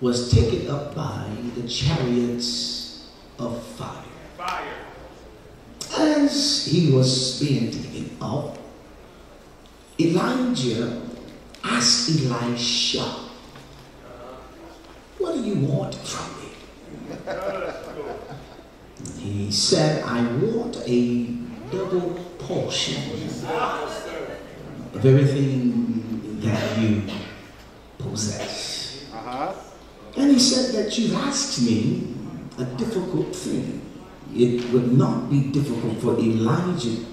was taken up by the chariots of fire. Fire. As he was being taken up, Elijah asked Elisha, What do you want from me? He said, I want a double portion of everything that you possess. Uh-huh. And he said that you've asked me a difficult thing. It would not be difficult for Elijah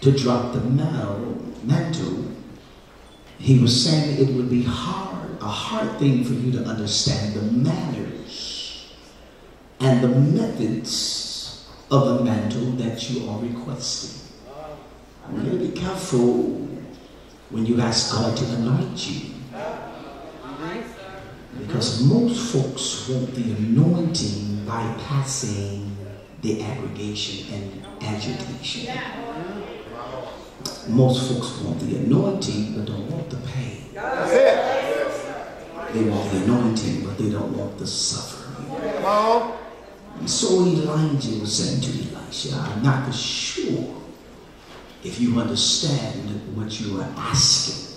to drop the mantle. He was saying it would be hard, a hard thing for you to understand the manners and the methods of the mantle that you are requesting. You gotta be careful when you ask God to anoint you. Because most folks want the anointing bypassing the aggregation and agitation. Most folks want the anointing but don't want the pain. They want the anointing but they don't want the suffering. And so Elijah was saying to Elisha, I'm not sure if you understand what you are asking.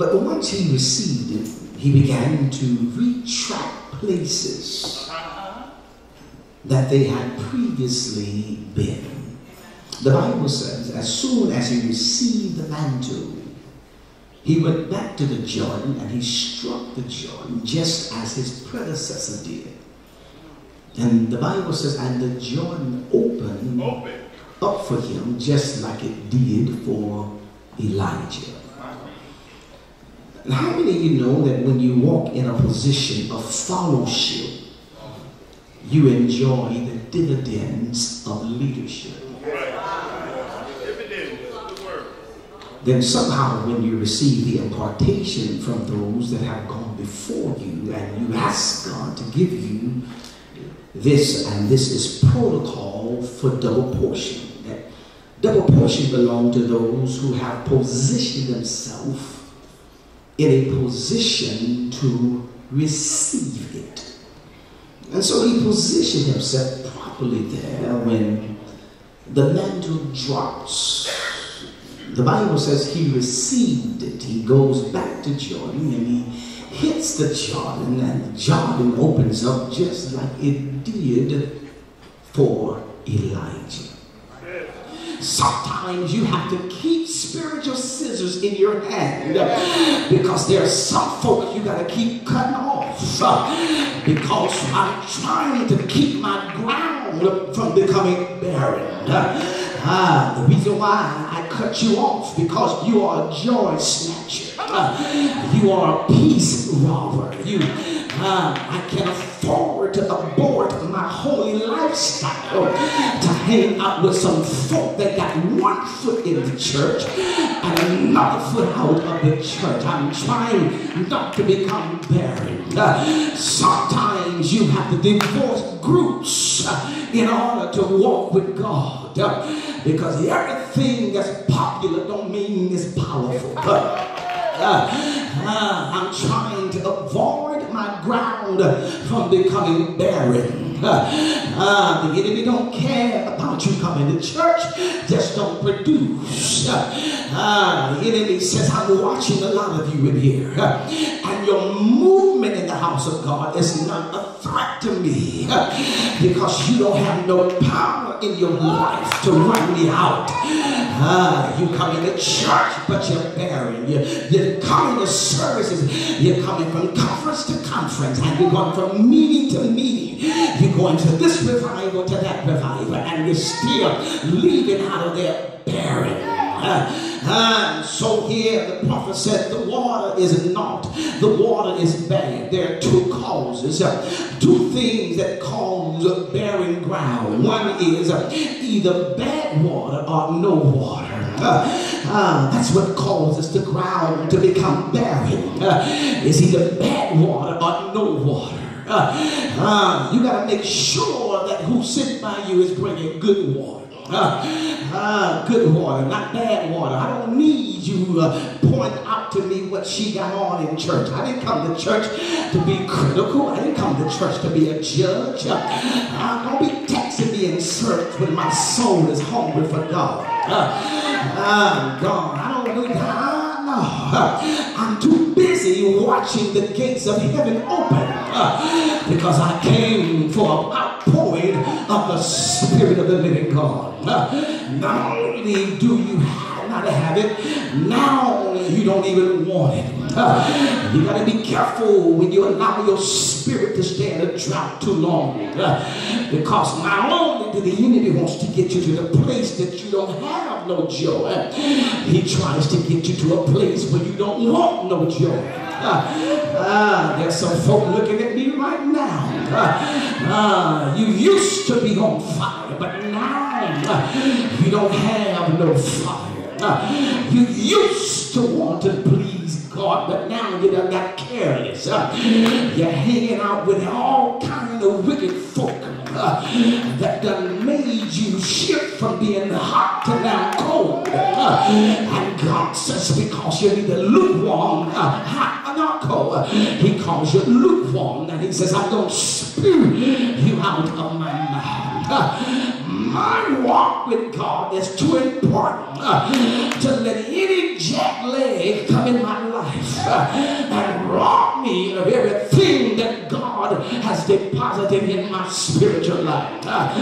But once he received it, he began to retract places that they had previously been. The Bible says, as soon as he received the mantle, he went back to the Jordan and he struck the Jordan just as his predecessor did. And the Bible says, and the Jordan opened Open. up for him just like it did for Elijah. How many of you know that when you walk in a position of fellowship, you enjoy the dividends of leadership? Then somehow when you receive the impartation from those that have gone before you and you ask God to give you this, and this is protocol for double portion. That double portion belong to those who have positioned themselves in a position to receive it. And so he positioned himself properly there when the mantle drops. The Bible says he received it. He goes back to Jordan and he hits the Jordan, and the Jordan opens up just like it did for Elijah. Sometimes you have to keep spiritual scissors in your hand because there are some folk you got to keep cutting off because I'm trying to keep my ground from becoming barren. Ah, the reason why I cut you off because you are a joy snatcher. You are a peace robber. You, I can afford to abort my holy lifestyle to hang out with some folk that got one foot in the church and another foot out of the church. I'm trying not to become barren. Sometimes you have to divorce groups in order to walk with God because everything that's popular don't mean it's powerful. Uh, I'm trying to avoid my ground from becoming barren. Uh, the enemy don't care about you coming to church, just don't produce. Uh, the enemy says, I'm watching a lot of you in here, and your movement in the house of God is not a threat to me because you don't have no power in your life to run me out. Uh, you come into church, but you're barren. You, you're coming to services. You're coming from conference to conference, and you're going from meeting to meeting. You're going to this revival to that revival, and you're still leaving out of there barren. Uh, uh, so here the prophet said the water is not, the water is bad. There are two causes, uh, two things that cause barren ground. One is uh, either bad water or no water. Uh, that's what causes the ground to become barren. Uh, is either bad water or no water. Uh, uh, you got to make sure that who's sitting by you is bringing good water. Good water, not bad water. I don't need you uh, point out to me what she got on in church. I didn't come to church to be critical. I didn't come to church to be a judge. Uh, don't be texting me in church when my soul is hungry for God. Uh, God, I don't need that. I'm too busy watching the gates of heaven open uh, because I came for an outpouring of the Spirit of the living God. Uh, not only do you not have it, now you don't even want it. You got to be careful when you allow your spirit to stay in a drought too long. Because not only do the enemy wants to get you to the place that you don't have no joy, he tries to get you to a place where you don't want no joy. Uh, there's some folk looking at me right now. Uh, you used to be on fire, but now you don't have no fire. You used to want to please God, but now you done got careless. Uh, you're hanging out with all kind of wicked folk uh, that done made you shift from being hot to now cold. Uh, and God says because you're neither lukewarm, hot, or not cold, He calls you lukewarm, and He says, I'm going to spew you out of my mouth. My walk with God is too important uh, to let any lag come in my life uh, and rob me of everything that God has deposited in my spiritual life. Uh,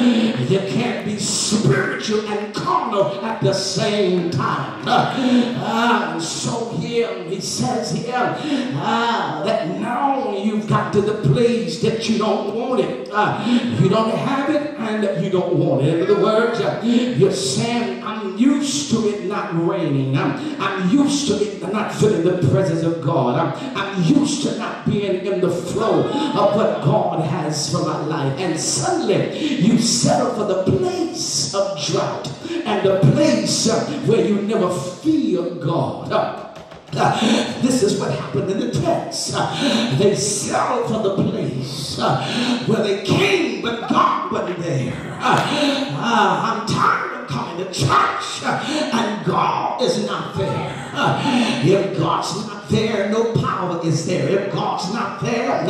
you can't be spiritual and carnal at the same time. Uh, so here he says here uh, that now you've got to the place that you don't want it. Uh, you don't have it and you don't want it. In other words, uh, you're saying, I'm used to it not raining. I'm, I'm used to it not feeling the presence of God. I'm, I'm used to not being in the flow of what God has for my life. And suddenly you settle for the place of drought and the place uh, where you never feel God. Uh, this is what happened in the text. Uh, they settled for the place uh, where they came, but God wasn't there. Uh, I'm tired of coming to church uh, and God is not there. if God's not there, no power is there. If God's not there,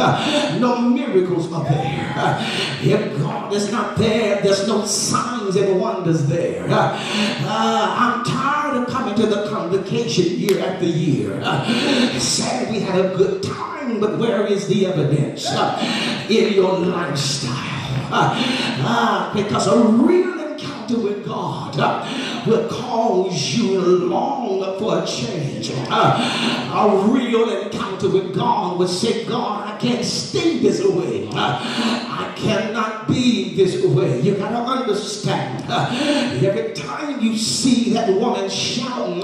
no miracles are there. if God is not there, there's no signs and wonders there. I'm tired of coming to the congregation year after year. Uh, saying we had a good time, but where is the evidence uh, in your lifestyle? Uh, because a real encounter with God uh, will cause you long for a change. Uh, a real encounter with God will say, God, I can't stay this way. I cannot be this way. You got to understand. Every time you see that woman shouting,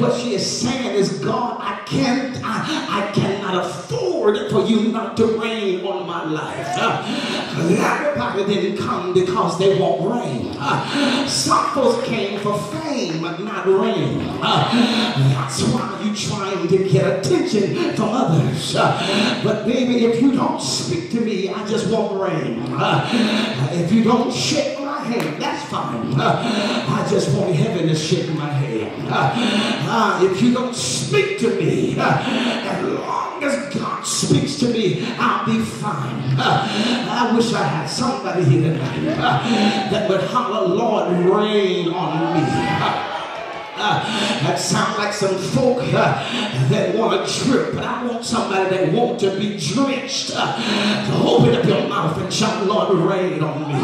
what she is saying is, God, I can't, I, I cannot afford for you not to rain on my life. Uh, everybody didn't come because they want rain. Uh, some folks came for fame, but not rain. That's why you're trying to get attention from others. But baby, if you don't speak to me, I just want rain. If you don't shake my hand, that's fine. I just want heaven to shake my hand. If you don't speak to me, as long as God speaks to me, I'll be fine. I wish I had somebody here tonight that would holler, Lord, rain on me. Uh, that sound like some folk uh, that want to trip, but I want somebody that want to be drenched. Uh, to open up your mouth and shout, Lord, rain on me.